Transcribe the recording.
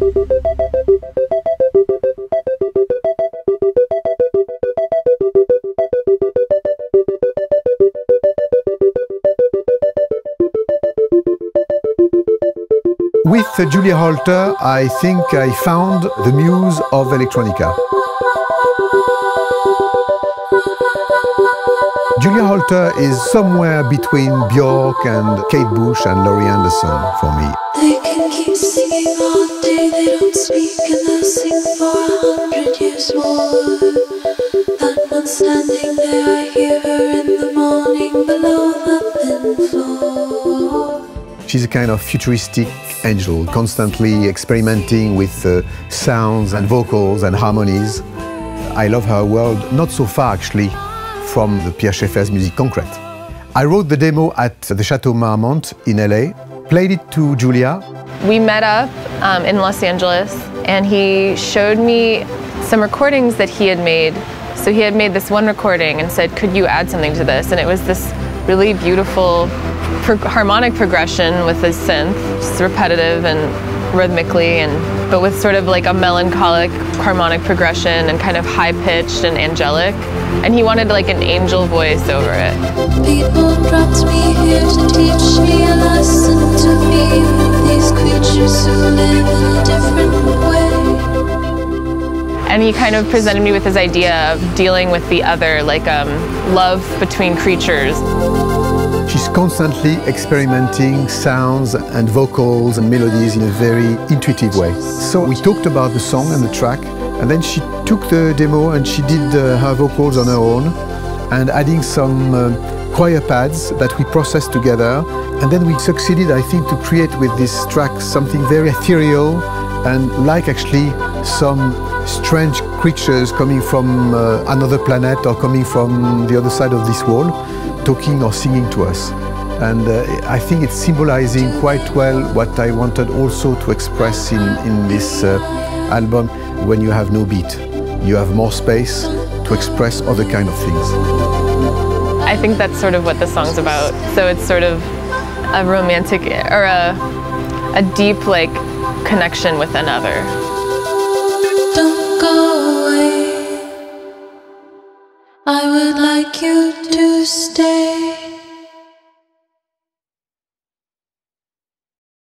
With Julia Holter, I think I found the muse of electronica. Julia Holter is somewhere between Björk and Kate Bush and Laurie Anderson for me. They can keep singing all day, they don't speak, and they'll sing for a hundred years more. That one standing there, I hear her in the morning below the thin floor. She's a kind of futuristic angel, constantly experimenting with uh, sounds and vocals and harmonies. I love her world, not so far actually from the Pierre Schaeffer's musique concrète. I wrote the demo at the Chateau Marmont in LA, played it to Julia. We met up um, in Los Angeles and he showed me some recordings that he had made. So he had made this one recording and said, could you add something to this? And it was this really beautiful pro harmonic progression with a synth, just repetitive and rhythmically and but with sort of like a melancholic harmonic progression and kind of high pitched and angelic and he wanted like an angel voice over it. People brought me here to teach me a lesson to be with these creatures who live in a different way. And he kind of presented me with his idea of dealing with the other, like um, love between creatures. She's constantly experimenting sounds and vocals and melodies in a very intuitive way. So we talked about the song and the track, and then she took the demo and she did uh, her vocals on her own, and adding some uh, choir pads that we processed together. And then we succeeded, I think, to create with this track something very ethereal and like actually some strange creatures coming from uh, another planet or coming from the other side of this wall talking or singing to us. And uh, I think it's symbolizing quite well what I wanted also to express in, in this uh, album. When you have no beat, you have more space to express other kind of things. I think that's sort of what the song's about. So it's sort of a romantic or a, a deep like connection with another. You to stay.